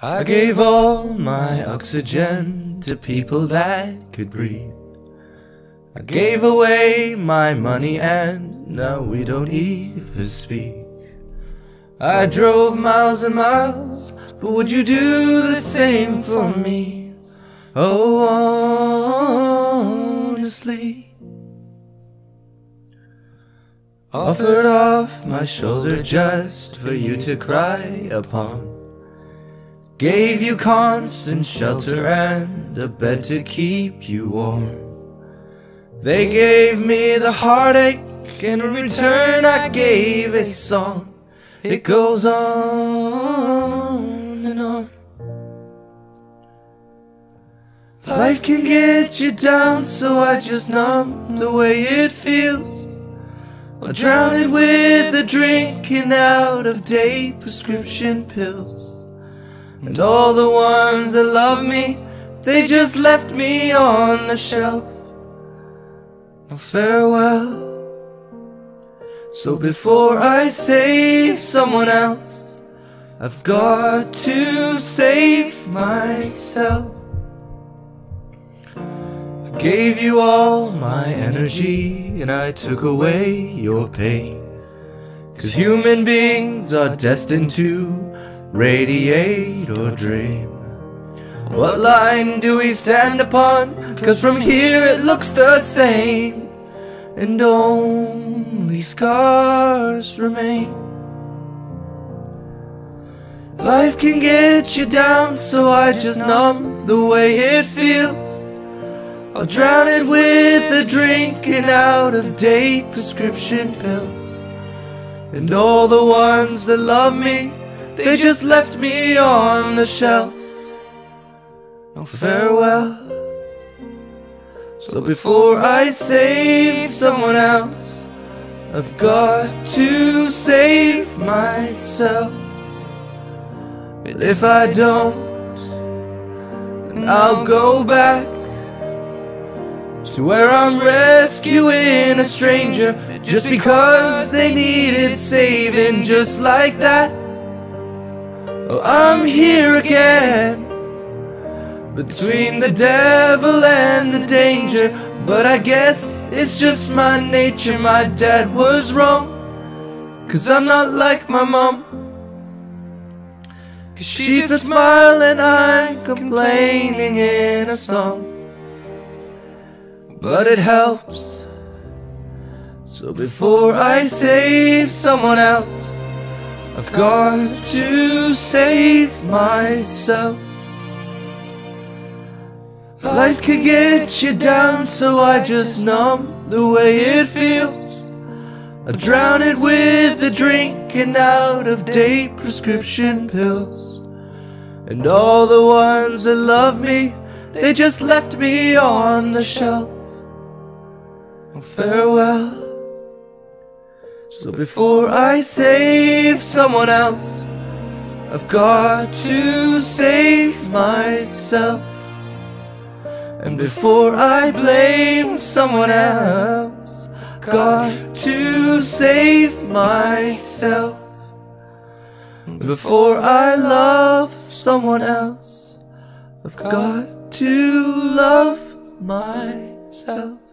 I gave all my oxygen to people that could breathe. I gave away my money and now we don't even speak. I drove miles and miles, but would you do the same for me? Oh, honestly. Offered off my shoulder just for you to cry upon. Gave you constant shelter and a bed to keep you warm. They gave me the heartache, and in return I gave a song. It goes on and on. Life can get you down, so I just numb the way it feels. I drown it with the drinking out of date prescription pills. And all the ones that love me, they just left me on the shelf. No farewell. So before I save someone else, I've got to save myself. I gave you all my energy and I took away your pain. Cause human beings are destined to radiate or dream. What line do we stand upon? Cause from here it looks the same, and only scars remain. Life can get you down, so I just numb the way it feels. I'll drown it with the drinking out of date prescription pills. And all the ones that love me they just left me on the shelf. No farewell. So before I save someone else, I've got to save myself. And if I don't, then I'll go back to where I'm rescuing a stranger just because they needed saving, just like that. Oh, I'm here again. Between the devil and the danger. But I guess it's just my nature. My dad was wrong. Cause I'm not like my mom. Cause she's a smile and I'm complaining. in a song. But it helps. So before I save someone else I've got to save myself. Life could get you down, so I just numb the way it feels. I drown it with the drinking out of date prescription pills. And all the ones that love me, they just left me on the shelf. Oh, farewell. So before I save someone else, I've got to save myself. And before I blame someone else, I've got to save myself. Before I love someone else, I've got to love myself.